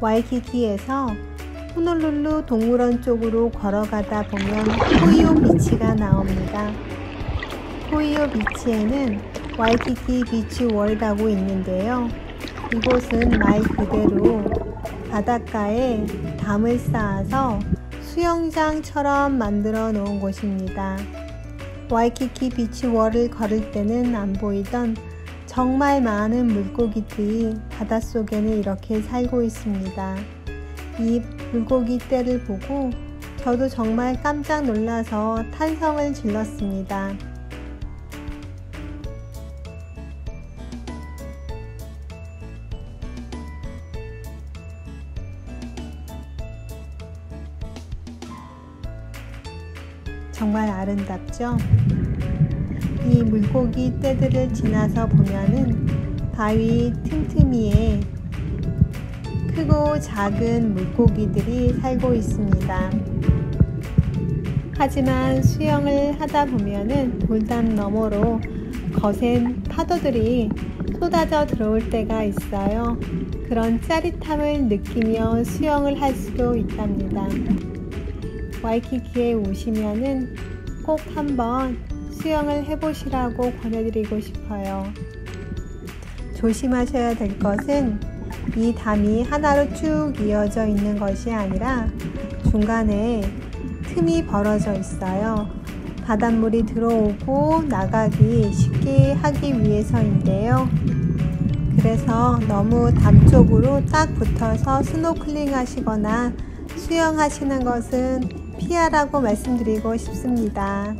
와이키키에서 호놀룰루 동물원 쪽으로 걸어가다 보면 쿠히오 비치가 나옵니다. 쿠히오 비치에는 와이키키 비치 월이라고 있는데요. 이곳은 말 그대로 바닷가에 담을 쌓아서 수영장처럼 만들어 놓은 곳입니다. 와이키키 비치 월을 걸을 때는 안 보이던 정말 많은 물고기들이 바닷속에는 이렇게 살고 있습니다. 이 물고기 떼를 보고 저도 정말 깜짝 놀라서 탄성을 질렀습니다. 정말 아름답죠? 이 물고기 떼들을 지나서 보면은 바위 틈틈이에 크고 작은 물고기들이 살고 있습니다. 하지만 수영을 하다 보면은 돌담 너머로 거센 파도들이 쏟아져 들어올 때가 있어요. 그런 짜릿함을 느끼며 수영을 할 수도 있답니다. 와이키키에 오시면은 꼭 한번 수영을 해보시라고 권해드리고 싶어요. 조심하셔야 될 것은 이 담이 하나로 쭉 이어져 있는 것이 아니라 중간에 틈이 벌어져 있어요. 바닷물이 들어오고 나가기 쉽게 하기 위해서인데요. 그래서 너무 담 쪽으로 딱 붙어서 스노클링 하시거나 수영하시는 것은 피하라고 말씀드리고 싶습니다.